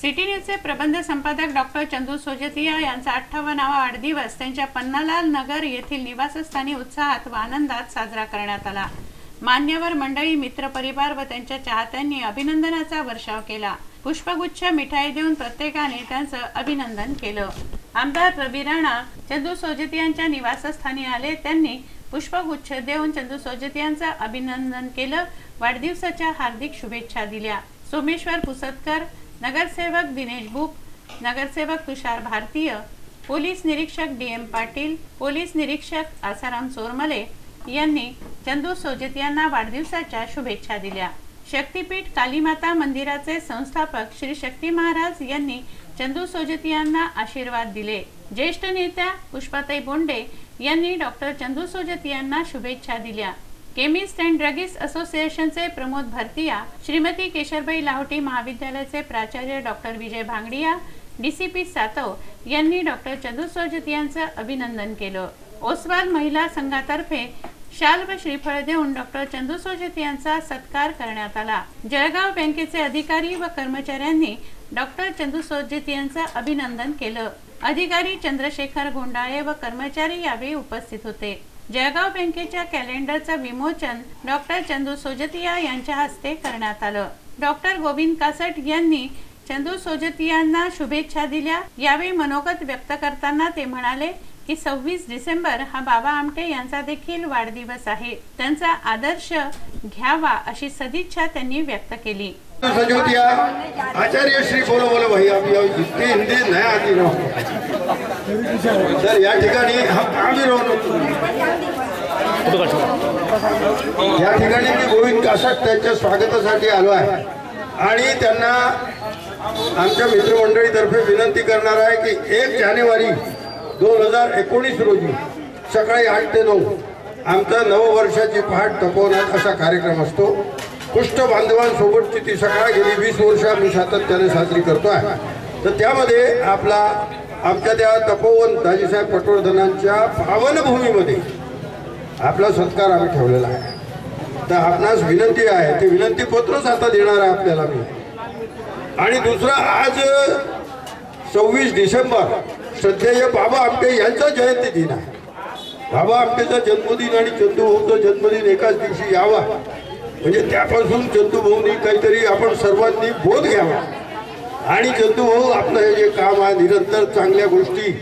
City न्यूजचे प्रबंध संपादक doctor Chandu Sojatiya यांचा अठ्ठावन्नावा वाढदिवस त्यांच्या पन्नालाल नगर येथील निवासस्थानी उत्साहात व आनंदात साजरा करण्यात आला. मान्यवर मंडळी मित्रपरिवार व त्यांच्या चाहत्यांनी अभिनंदनाचा वर्षाव केला. पुष्पगुच्छ मिठाई देऊन प्रत्येकाने त्यांचं अभिनंदन केलं. आमदार रवी राणा चंदू सोजतियांच्या निवासस्थानी आले. त्यांनी पुष्पगुच्छ देऊन चंदू सोजतियांचं अभिनंदन केलं. वाढदिवसाच्या हार्दिक शुभेच्छा दिल्या. सोमेश्वर पुसतकर नगरसेवक दिनेश बुक नगरसेवक तुषार भारतीय पोलीस निरीक्षक डी एम पाटील पोलीस निरीक्षक आसाराम चोरमले यांनी चंदू सोजत यांना वाढदिवसाच्या शुभेच्छा दिल्या. शक्तीपीठ कालीमाता मंदिराचे संस्थापक श्री शक्ती महाराज यांनी चंदू सोजती यांना आशीर्वाद दिले. ज्येष्ठ नेत्या पुष्पाताई बोंडे यांनी डॉक्टर चंदू सोजत यांना शुभेच्छा दिल्या. केमिस्ट अँड ड्रगिस्ट असोसिएशनचे प्रमोद भरतिया श्रीमती केशरबाई लाहोटी महाविद्यालयाचे प्राचार्य डॉक्टर विजय भांगडिया डीसीपी सातव यांनी डॉक्टर चंदू यांचं अभिनंदन केलं. ओसवाल महिला संघातर्फे शाल व श्रीफळ देऊन डॉक्टर चंदू यांचा सत्कार करण्यात आला. जळगाव बँकेचे अधिकारी व कर्मचाऱ्यांनी डॉक्टर चंदू यांचं अभिनंदन केलं. अधिकारी चंद्रशेखर गोंडाळे व कर्मचारी यावेळी उपस्थित होते. जळगाव बँकेच्या कॅलेंडरचं विमोचन डॉक्टर चंदू सोजतिया यांच्या हस्ते करण्यात आलं. डॉक्टर गोविंद कासट यांनी चंदू सोजतियांना शुभेच्छा दिल्या. यावेळी मनोगत व्यक्त करताना ते म्हणाले की सव्वीस डिसेंबर हा बाबा आमटे यांचा देखील वाढदिवस आहे. त्यांचा आदर्श घ्यावा अशी सदिच्छा त्यांनी व्यक्त केली. आचार्य श्री बोलो बोलो भाई आप हिंदी नया आती तर या ठिकाणी हा आम्ही राहतो या ठिकाणी मी गोविंद कासट त्यांच्या स्वागतासाठी आलो आहे. आणि त्यांना आमच्या मित्रमंडळीतर्फे विनंती करणार आहे की एक जानेवारी दोन हजार एकोणीस रोजी सकाळी आठ ते नऊ आमचा नववर्षाची पहाट तपवण्यात असा कार्यक्रम असतो. कुष्ठ बांधवांसोबतची ती सकाळ गेली. वीस वर्ष आम्ही सातत्याने साजरी करतो आहे तर त्यामध्ये आपला आमच्या त्या तपोवन दाजीसाहेब पटवर्धनांच्या पावनभूमीमध्ये आपला सत्कार आम्ही ठेवलेला आहे. तर आपणास विनंती आहे ते विनंती पत्रच आता देणार आहे आपल्याला मी. आणि दुसरं आज सव्वीस डिसेंबर श्रद्धेय बाबा आमटे यांचा जयंती दिन आहे. बाबा आमटेचा जन्मदिन आणि चंदूभाऊचा जन्मदिन एकाच दिवशी यावा. म्हणजे त्यापासून चंदूभाऊनी काहीतरी आपण सर्वांनी बोध घ्यावा. आणि चंदूभाऊ आपलं हे जे काम आहे निरंतर चांगल्या गोष्टी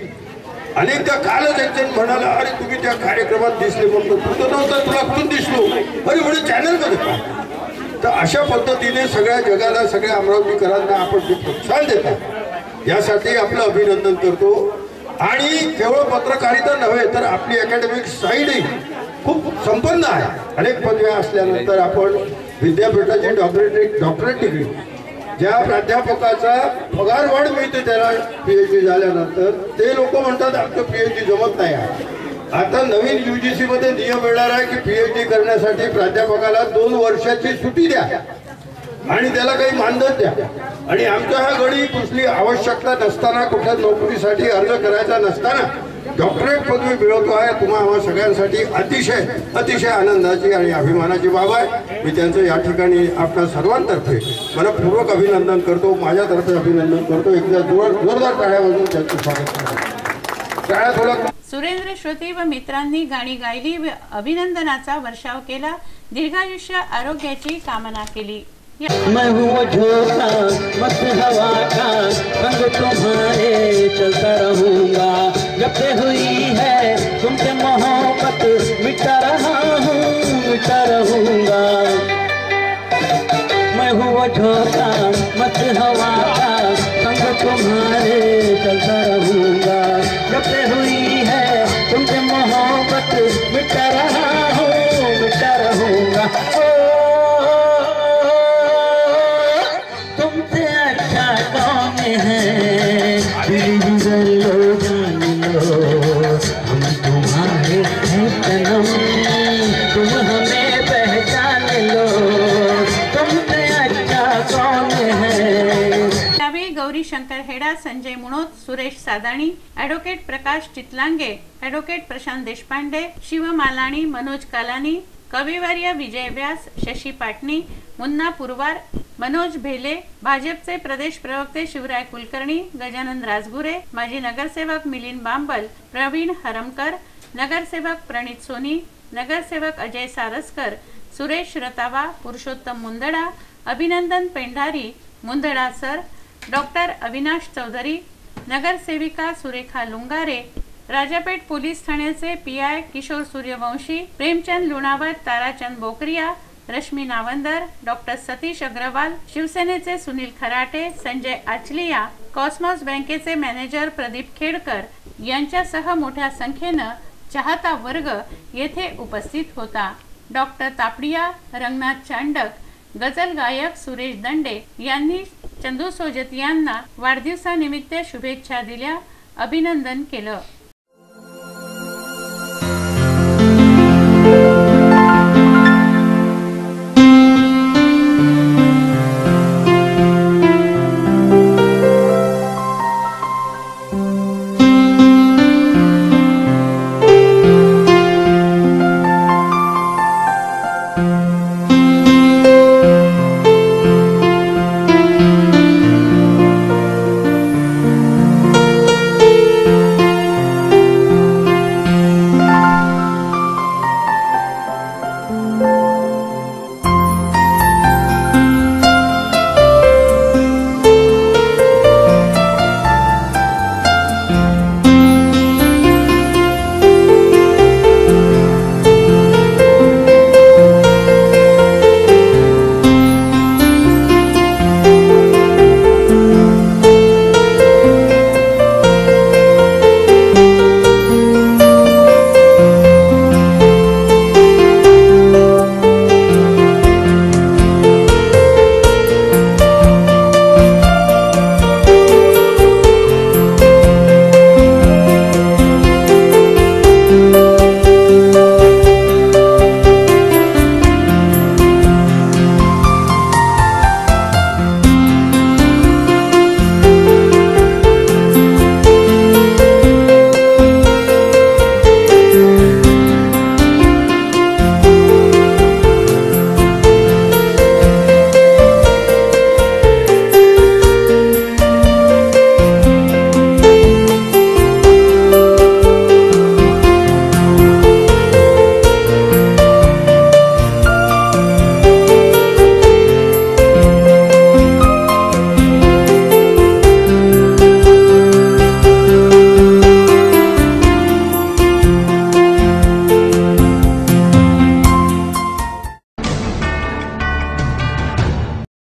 अनेकदा कालच एक जण म्हणाला अरे तुम्ही त्या कार्यक्रमात दिसले म्हणतो तू तर तुला कुठून दिसलो? अरे म्हणजे चॅनलमध्ये तर अशा पद्धतीने सगळ्या जगाला सगळ्या अमरावतीकरांना आपण जे प्रोत्साहन देतात यासाठी आपलं अभिनंदन करतो. आणि केवळ पत्रकारिता नव्हे तर आपली अकॅडमिक साईडही खूप संपन्न आहे. अनेक पदव्या असल्यानंतर आपण विद्यापीठाची डॉक्टरेट डॉक्टरेट डिग्री ज्या प्राध्यापकाचा पगार वाढ मिळते त्याला पीएच डी झाल्यानंतर ते लोक म्हणतात आमचं पीएच डी जमत नाही आहे. आता नवीन युजीसी मध्ये नियम येणार आहे की पीएच डी करण्यासाठी प्राध्यापकाला दोन वर्षाची सुट्टी द्या आणि त्याला काही मानधन द्या. आणि आमच्या हा गडी कुठली आवश्यकता नसताना कुठल्या नोकरीसाठी अर्ज करायचा नसताना डॉक्टरेट पदवी मिळवतो आहे. तुम्हा आम्हा सगळ्यांसाठी अतिशय अतिशय आनंदाची आणि अभिमानाची बाब आहे. मी त्यांचं या ठिकाणी आपल्या सर्वांतर्फे मनपूर्वक अभिनंदन करतो. माझ्यातर्फे अभिनंदन करतो. एकदा जोर जोरदार टाळ्या वाजवून त्यांचं स्वागत करतो. टाळ्या थोडा सुरेंद्र श्रोते व मित्रांनी गाणी गायली व अभिनंदनाचा वर्षाव केला. दीर्घायुष्य आरोग्याची कामना केली. या- मैं हूँ झोंका मस्त हवा का रंग तुम्हारे चलता जब से हुई है, तुमसे मोहब्बत मिटा रहा हूँ, मिटा रहूँगा। मैं हूँ वो झोंका मस्त हवा का रंग तुम्हारे चलता रहूँगा। जब से हुई है, तुमसे मोहब्बत मिटा रहा हूँ, मिटा रहूँगा। तुमसे अच्छा कौन है? गौरी शंकर हेडा संजय मुणोत सुरेश सादाणी ॲडव्होकेट प्रकाश चितलांगे ॲडव्होकेट प्रशांत देशपांडे शिव मालाणी मनोज कालानी कविवर्य विजय व्यास शशी पाटणी मुन्ना पुरवार मनोज भेले भाजपचे प्रदेश प्रवक्ते शिवराय कुलकर्णी गजानन राजगुरे माजी नगरसेवक मिलिंद बांबल प्रवीण हरमकर नगरसेवक प्रणित सोनी नगरसेवक अजय सारसकर सुरेश रतावा पुरुषोत्तम मुंदडा अभिनंदन पेंढारी मुंदडा सर डॉक्टर अविनाश चौधरी नगरसेविका सुरेखा लुंगारे राजापेठ पोलीस ठाण्याचे P I Kishor Suryavanshi Premchand Lunawat Tarachand Bokaria Rashmi Navandar doctor Satish Agrawal शिवसेनेचे सुनील खराटे संजय आचलिया कॉस्मॉस बँकेचे मॅनेजर प्रदीप खेडकर यांच्यासह मोठ्या संख्येनं चाहता वर्ग येथे उपस्थित होता. डॉक्टर तापडिया रंगनाथ चांडक गझल गायक सुरेश दंडे यांनी चंदू सोजत यांना वाढदिवसानिमित्त शुभेच्छा दिल्या अभिनंदन केलं.